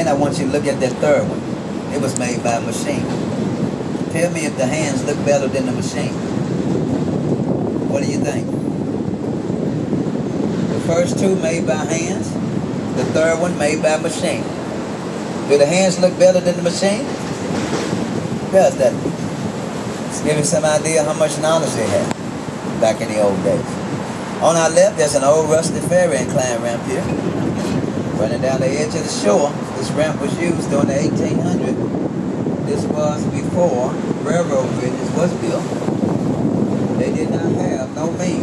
Then I want you to look at that third one. It was made by a machine. Tell me if the hands look better than the machine. What do you think? The first two made by hands, the third one made by machine. Do the hands look better than the machine? Does that? Let's give you some idea how much knowledge they had back in the old days. On our left, there's an old rusty ferry incline ramp here. Running down the edge of the shore. This ramp was used during the 1800s. This was before railroad bridges was built. They did not have no means